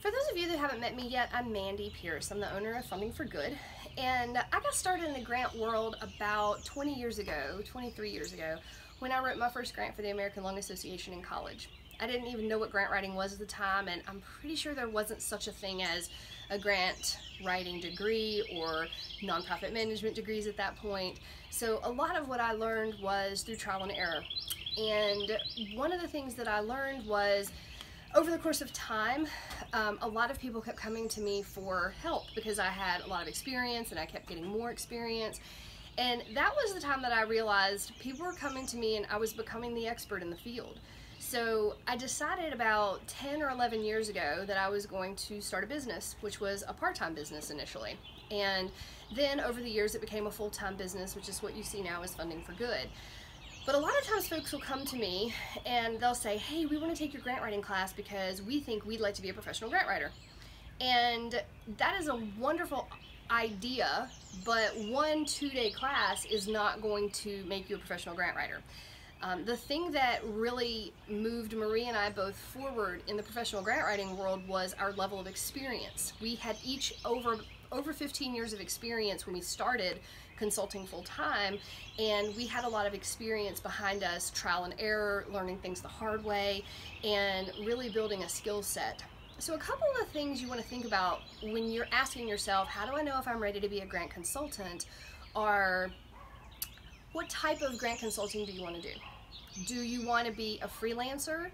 For those of you that haven't met me yet, I'm Mandy Pearce. I'm the owner of Funding for Good. And I got started in the grant world about 20 years ago, 23 years ago, when I wrote my first grant for the American Lung Association in college. I didn't even know what grant writing was at the time, and I'm pretty sure there wasn't such a thing as a grant writing degree or nonprofit management degrees at that point. So a lot of what I learned was through trial and error. And one of the things that I learned was over the course of time, um, a lot of people kept coming to me for help because I had a lot of experience and I kept getting more experience. And that was the time that I realized people were coming to me and I was becoming the expert in the field. So I decided about 10 or 11 years ago that I was going to start a business, which was a part-time business initially. And then over the years it became a full-time business, which is what you see now as Funding for Good. But a lot of times folks will come to me and they'll say, hey, we want to take your grant writing class because we think we'd like to be a professional grant writer. And that is a wonderful idea, but one two-day class is not going to make you a professional grant writer. Um, the thing that really moved Marie and I both forward in the professional grant writing world was our level of experience. We had each over over 15 years of experience when we started consulting full time and we had a lot of experience behind us trial and error learning things the hard way and really building a skill set. So a couple of the things you want to think about when you're asking yourself how do I know if I'm ready to be a grant consultant are what type of grant consulting do you want to do? Do you want to be a freelancer?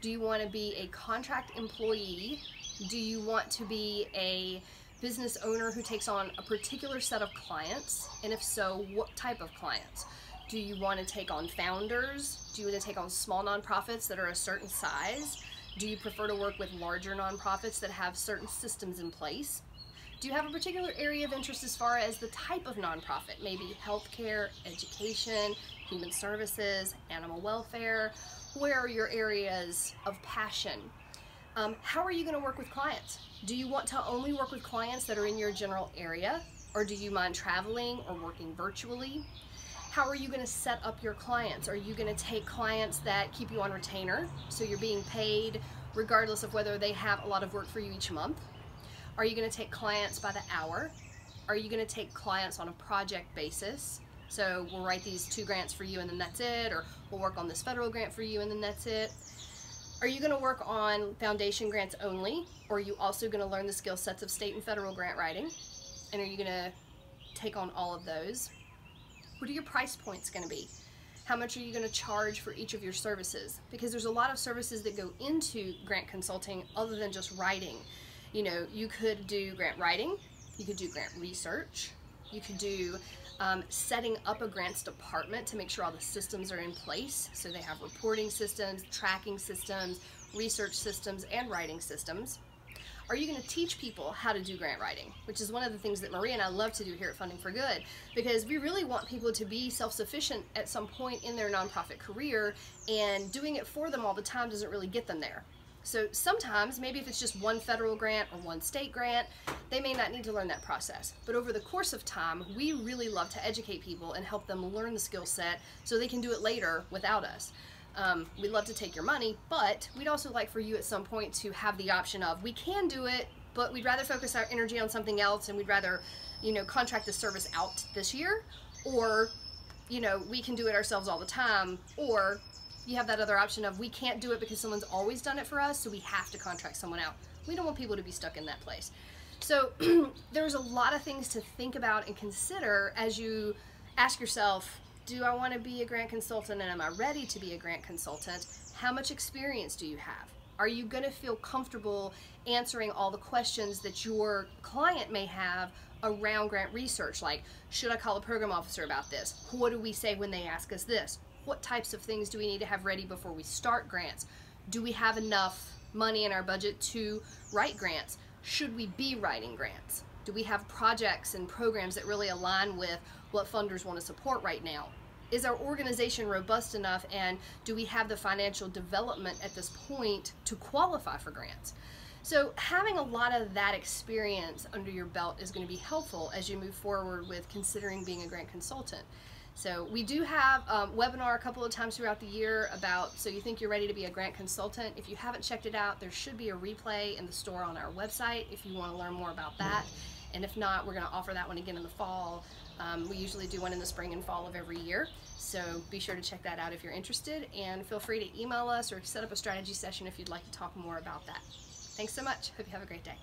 Do you want to be a contract employee? Do you want to be a business owner who takes on a particular set of clients? And if so, what type of clients? Do you want to take on founders? Do you want to take on small nonprofits that are a certain size? Do you prefer to work with larger nonprofits that have certain systems in place? Do you have a particular area of interest as far as the type of nonprofit? Maybe healthcare, education, human services, animal welfare? Where are your areas of passion? Um, how are you going to work with clients? Do you want to only work with clients that are in your general area? Or do you mind traveling or working virtually? How are you going to set up your clients? Are you going to take clients that keep you on retainer, so you're being paid regardless of whether they have a lot of work for you each month? Are you going to take clients by the hour? Are you going to take clients on a project basis? So we'll write these two grants for you and then that's it, or we'll work on this federal grant for you and then that's it. Are you going to work on foundation grants only, or are you also going to learn the skill sets of state and federal grant writing? And are you going to take on all of those? What are your price points going to be? How much are you going to charge for each of your services? Because there's a lot of services that go into grant consulting other than just writing. You know, you could do grant writing, you could do grant research, you could do um, setting up a grants department to make sure all the systems are in place. So they have reporting systems, tracking systems, research systems, and writing systems. Are you going to teach people how to do grant writing? Which is one of the things that Maria and I love to do here at Funding for Good because we really want people to be self-sufficient at some point in their nonprofit career and doing it for them all the time doesn't really get them there. So sometimes, maybe if it's just one federal grant or one state grant, they may not need to learn that process. But over the course of time, we really love to educate people and help them learn the skill set so they can do it later without us. Um, we love to take your money, but we'd also like for you at some point to have the option of we can do it, but we'd rather focus our energy on something else and we'd rather, you know, contract the service out this year, or, you know, we can do it ourselves all the time, or you have that other option of we can't do it because someone's always done it for us, so we have to contract someone out. We don't want people to be stuck in that place. So there's a lot of things to think about and consider as you ask yourself, do I want to be a grant consultant and am I ready to be a grant consultant? How much experience do you have? Are you going to feel comfortable answering all the questions that your client may have around grant research? Like, should I call a program officer about this? What do we say when they ask us this? What types of things do we need to have ready before we start grants? Do we have enough money in our budget to write grants? Should we be writing grants? Do we have projects and programs that really align with what funders want to support right now? Is our organization robust enough and do we have the financial development at this point to qualify for grants? So having a lot of that experience under your belt is going to be helpful as you move forward with considering being a grant consultant. So we do have um, webinar a couple of times throughout the year about so you think you're ready to be a grant consultant. If you haven't checked it out, there should be a replay in the store on our website if you want to learn more about that. And if not, we're going to offer that one again in the fall. Um, we usually do one in the spring and fall of every year. So be sure to check that out if you're interested. And feel free to email us or set up a strategy session if you'd like to talk more about that. Thanks so much. Hope you have a great day.